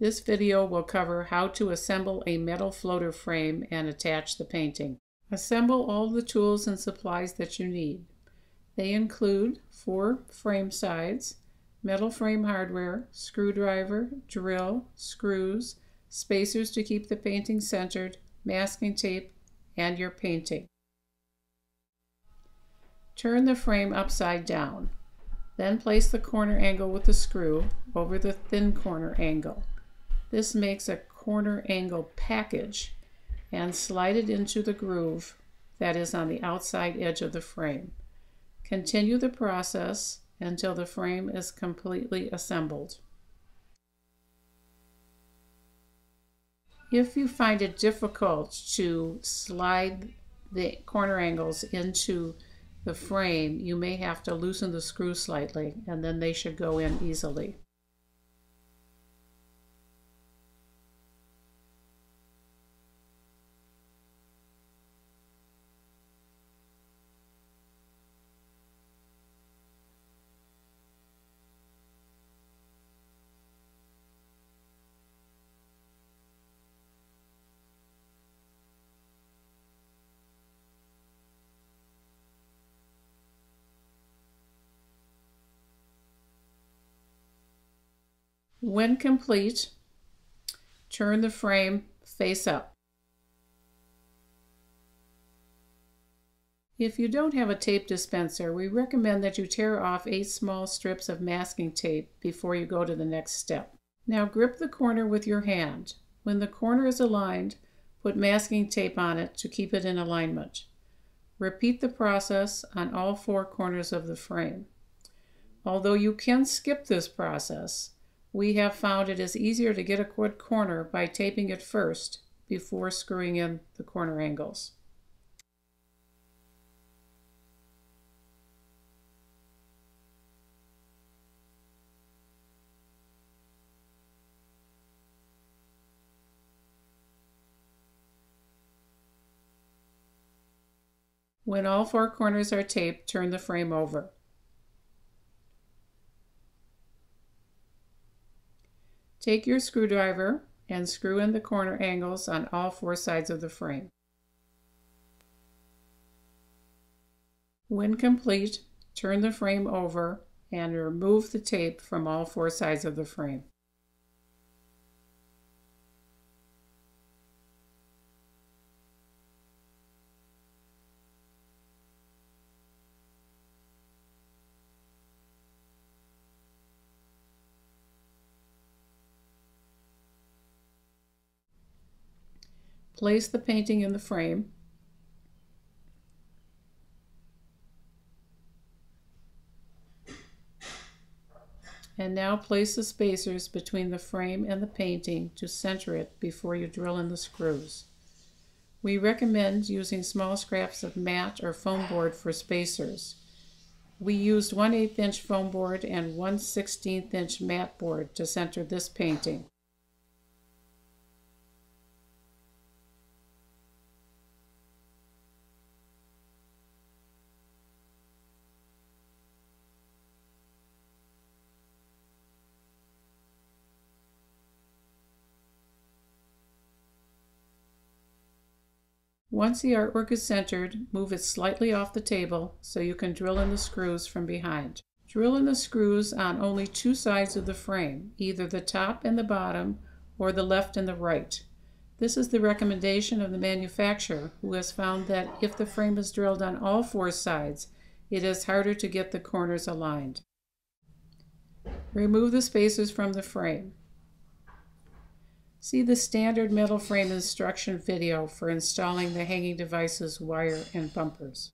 This video will cover how to assemble a metal floater frame and attach the painting. Assemble all the tools and supplies that you need. They include four frame sides, metal frame hardware, screwdriver, drill, screws, spacers to keep the painting centered, masking tape, and your painting. Turn the frame upside down. Then place the corner angle with the screw over the thin corner angle. This makes a corner angle package and slide it into the groove that is on the outside edge of the frame. Continue the process until the frame is completely assembled. If you find it difficult to slide the corner angles into the frame, you may have to loosen the screw slightly and then they should go in easily. When complete, turn the frame face up. If you don't have a tape dispenser, we recommend that you tear off eight small strips of masking tape before you go to the next step. Now grip the corner with your hand. When the corner is aligned, put masking tape on it to keep it in alignment. Repeat the process on all four corners of the frame. Although you can skip this process, we have found it is easier to get a good corner by taping it first before screwing in the corner angles. When all four corners are taped, turn the frame over. Take your screwdriver and screw in the corner angles on all four sides of the frame. When complete, turn the frame over and remove the tape from all four sides of the frame. Place the painting in the frame. And now place the spacers between the frame and the painting to center it before you drill in the screws. We recommend using small scraps of mat or foam board for spacers. We used 1 8 inch foam board and 1 16th inch mat board to center this painting. Once the artwork is centered, move it slightly off the table so you can drill in the screws from behind. Drill in the screws on only two sides of the frame, either the top and the bottom or the left and the right. This is the recommendation of the manufacturer who has found that if the frame is drilled on all four sides, it is harder to get the corners aligned. Remove the spacers from the frame. See the standard metal frame instruction video for installing the hanging devices, wire, and bumpers.